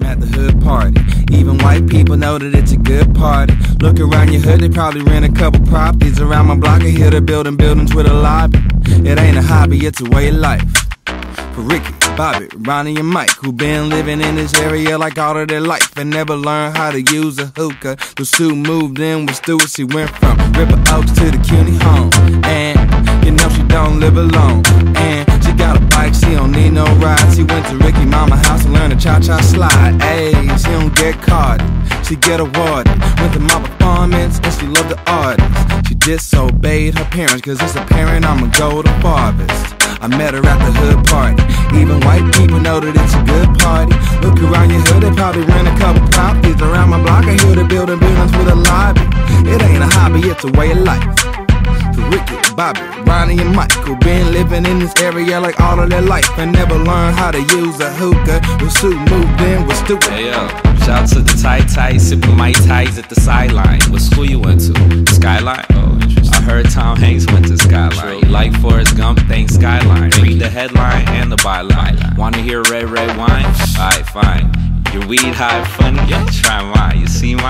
I'm at the hood party. Even white people know that it's a good party. Look around your hood, they probably rent a couple properties around my block. I hear they building buildings with a lobby. It ain't a hobby, it's a way of life. For Ricky, Bobby, Ronnie, and Mike, who been living in this area like all of their life and never learned how to use a hookah. The Sue moved in with Stewart, she went from River Oaks to the Cuney home. And you know she don't live alone. And she got a bike, she don't need no ride. She went to Ricky Mama house and learned to cha-cha slide. Get caught, she get awarded. To my performance and she loved the artist. She disobeyed her parents, cause it's apparent I'ma go the farthest. I met her at the hood party. Even white people know that it's a good party. Look around your hood, they probably rent a couple properties around my block. I hear they building buildings with a lobby. It ain't a hobby, it's a way of life. For Ricky, Bobby, Ronnie, and Michael. been living in this area like all of their life and never learned how to use a hookah. The suit moved in was stupid. Hey yo, shout to the tight tight, sipping my ties at the sideline. What school you went to? Skyline? Oh, interesting. I heard Tom Hanks went to Skyline. You like Forrest Gump? Thanks Skyline. Read the headline and the byline. Wanna hear red red wine? Alright, fine. Your weed high funny? Yeah, try mine.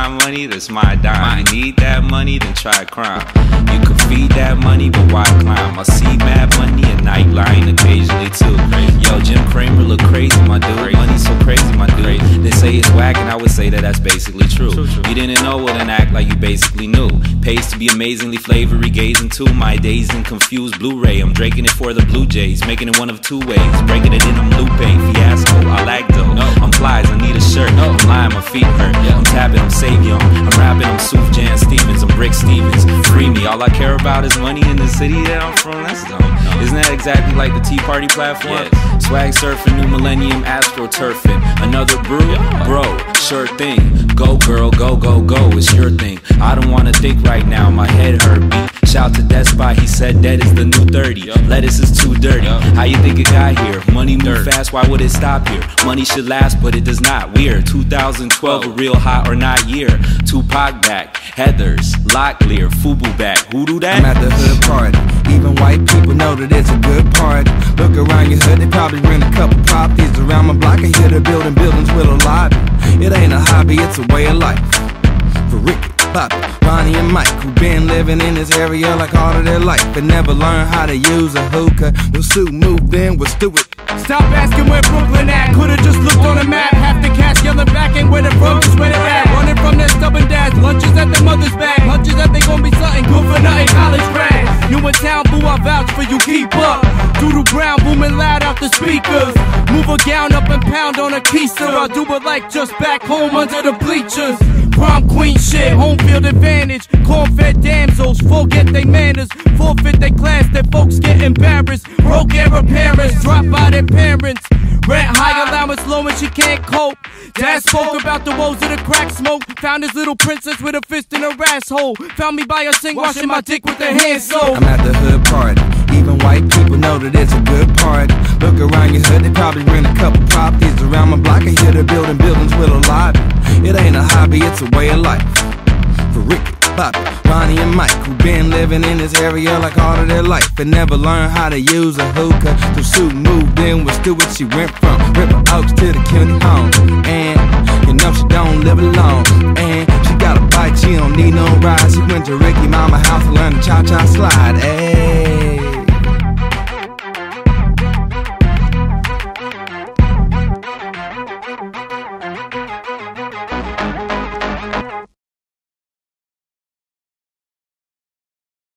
My money? That's my dime. You need that money? Then try crime. You can feed that money, but why climb? I see mad money at night lying occasionally too. Yo, Jim Cramer look crazy, my dude. Money's so crazy, my dude. They say it's whack, and I would say that that's basically. You didn't know, well then act like you basically knew. Pays to be amazingly flavory, gazing to my dazed and confused Blu-ray. I'm draking it for the Blue Jays, making it one of two ways. Breaking it in, I'm Lupe, fiasco, I like though. I'm flies, I need a shirt. No. I'm lying, my feet hurt. Yeah. I'm tapping, I'm Savion. I'm rapping, I'm Sufjan Stevens. I'm Rick Stevens. Free me. All I care about is money in the city that I'm from. That's dumb. Isn't that exactly like the Tea Party platform? Swag surfing, new millennium, astro turfing. Another brew, bro, sure thing. Go girl, go, go, go. It's your thing. I don't wanna think right now. My head hurt. Beat. Shout to Despot, he said that is the new 30. Lettuce is too dirty. How you think it got here? Money move fast, why would it stop here? Money should last, but it does not. Weird. 2012, a real hot or not year. Tupac back, Heathers, Locklear, Fubu back. Who do that? I'm at the hood party. Even white people know that it's a good party. Look around your hood, they probably rent a couple properties around my block. I hear they're building buildings with a lobby. It ain't a hobby, it's a way of life. For Ricky, Bobby, Ronnie, and Mike, who been living in this area like all of their life but never learned how to use a hookah. The suit moved in with Stewart. Stop asking where Brooklyn at. Could've just looked on the map. Half the cats yelling back ain't where the from, just where they at. Running from their stubborn dads. Lunches at their mother's bag. Lunches that they gon' be something good for nothing. College grads. You in town, boo, I vouch for you. Keep up. Doodle brown booming loud out the speakers. Gown up and pound on a keister. I do it like just back home under the bleachers. Prom queen shit, home field advantage. Corn fed damsels, forget they manners. Forfeit they class, their folks get embarrassed. Broke era parents, drop by their parents. Rent high allowance low and she can't cope. Dad spoke about the woes of the crack smoke. Found his little princess with a fist in her asshole. Found me by a sink, washing my dick with a hand soap. I'm at the hood party. Even white people know that it's a good party. Look around your hood, they probably rent a couple properties around my block. I hear they're building buildings with a lobby. It ain't a hobby, it's a way of life. For Ricky, Bobby, Ronnie, and Mike, who been living in this area like all of their life and never learned how to use a hookah. So Sue moved in with Stewart, she went from River Oaks to the Cuney home. And you know she don't live alone. And she got a bike, she don't need no ride. She went to Ricky Mama house and learned to cha-cha slide.